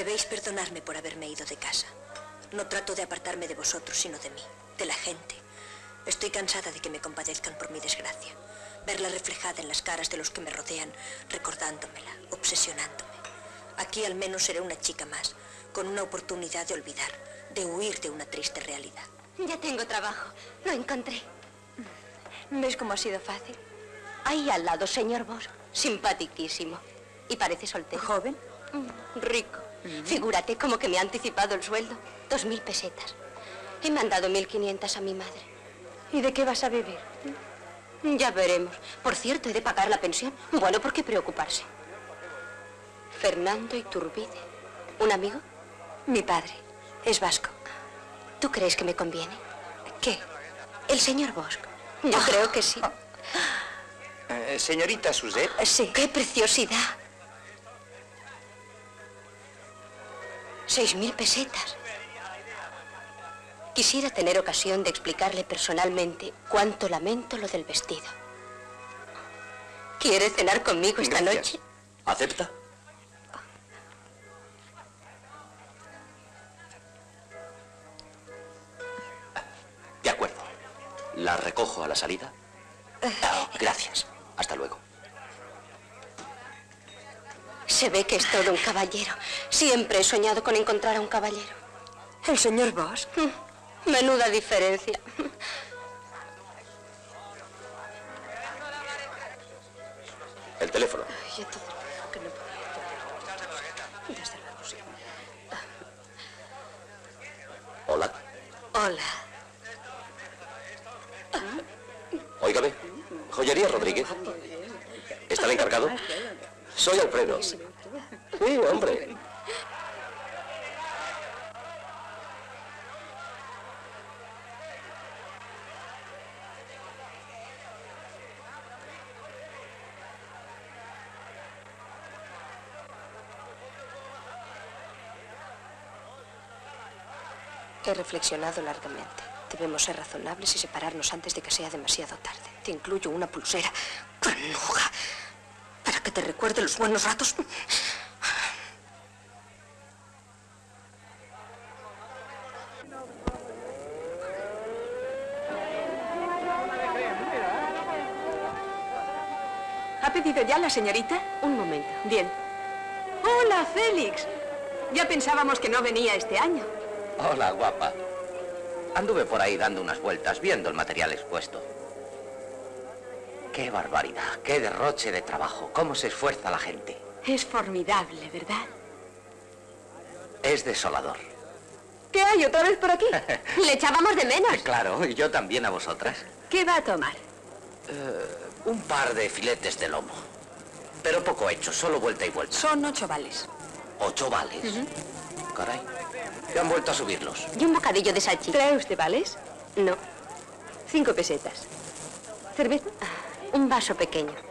Debéis perdonarme por haberme ido de casa. No trato de apartarme de vosotros, sino de mí, de la gente. Estoy cansada de que me compadezcan por mi desgracia. Verla reflejada en las caras de los que me rodean, recordándomela, obsesionándome. Aquí al menos seré una chica más, con una oportunidad de olvidar, de huir de una triste realidad. Ya tengo trabajo. Lo encontré. ¿Ves cómo ha sido fácil? Ahí al lado, señor Bosch. Simpatiquísimo. Y parece soltero. ¿Joven? Mm. Figúrate como que me ha anticipado el sueldo. Dos mil pesetas. He mandado mil quinientas a mi madre. ¿Y de qué vas a vivir? Ya veremos. Por cierto, he de pagar la pensión. Bueno, ¿por qué preocuparse? Fernando Iturbide. ¿Un amigo? Mi padre. Es vasco. ¿Tú crees que me conviene? ¿Qué? El señor Bosch. Yo creo que sí. Eh, señorita Suzette. Sí. ¡Qué preciosidad! Seis mil pesetas. Quisiera tener ocasión de explicarle personalmente cuánto lamento lo del vestido. ¿Quiere cenar conmigo esta Gracias. noche? ¿Acepta? De acuerdo. ¿La recojo a la salida? Ah, gracias. Hasta luego. Se ve que es todo un caballero. Siempre he soñado con encontrar a un caballero. ¿El señor Bosch? Mm, Menuda diferencia. El teléfono. Ay, entonces, ¿por qué no puedo? Desde luego, sí. Hola. Hola. Óigame. Joyería Rodríguez. ¿Está el encargado? Soy Alfredo. Sí, hombre. He reflexionado largamente. Debemos ser razonables y separarnos antes de que sea demasiado tarde. Te incluyo una pulsera granuja que te recuerde los buenos ratos. ¿Ha pedido ya la señorita? Un momento. Bien. Hola, Félix. Ya pensábamos que no venía este año. Hola, guapa. Anduve por ahí dando unas vueltas, viendo el material expuesto. Qué barbaridad, qué derroche de trabajo, cómo se esfuerza la gente. Es formidable, ¿verdad? Es desolador. ¿Qué hay otra vez por aquí? Le echábamos de menos. Claro, y yo también a vosotras. ¿Qué va a tomar? Un par de filetes de lomo. Pero poco hecho, solo vuelta y vuelta. Son ocho vales. Ocho vales. Caray. Ya han vuelto a subirlos. Y un bocadillo de salchicha. ¿Trae usted vales? No, Cinco pesetas. ¿Cerveza? Un vaso pequeño.